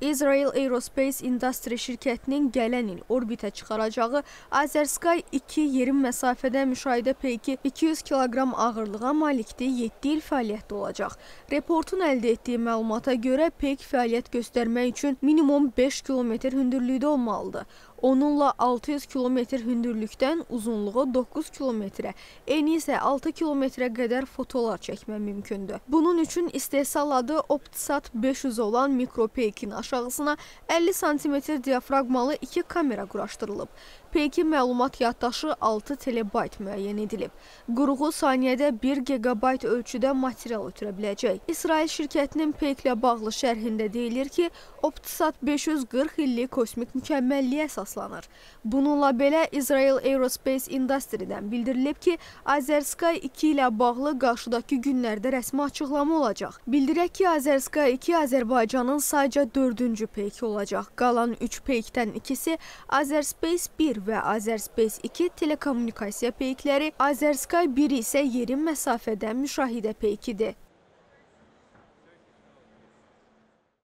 Israel Aerospace Industry şirkətinin gələn il orbitə çıxaracağı Azersky 2 yerin məsafədə müşahidə peyki 200 kiloqram ağırlığa malikdir, 7 il fəaliyyətdə olacaq. Reportun əldə etdiyi məlumata görə peyk fəaliyyət göstərmək üçün minimum 5 kilometr hündürlükdə olmalıdır. Onunla 600 kilometr hündürlükdən uzunluğu 9 kilometrə, eni isə 6 kilometrə qədər fotolar çəkmək mümkündür. Bunun üçün istehsal adı OptiSat 500 olan mikropeykin aşağısına 50 sm diafraqmalı iki kamera quraşdırılıb. Peykin məlumat yaddaşı 6 telebayt müəyyən edilib. Qurğu saniyədə 1 gigabayt ölçüdə material ötürə biləcək. İsrail şirkətinin Peyklə bağlı şərhində deyilir ki, OptiSat 540 illik kosmik mükəmməlliyə əsaslanır. Bununla belə İsrail Aerospace Industry-dən bildirilib ki, Azersky 2 ilə bağlı qarşıdakı günlərdə rəsmi açıqlama olacaq. Bildirək ki, Azersky 2 Azərbaycanın sayca 4-cü peyki olacaq. Qalan 3 peykdən ikisi Azerspace 1 və Azerspace 2 telekommunikasiya peykləri, Azersky 1 isə yerin məsafədən müşahidə peykidir.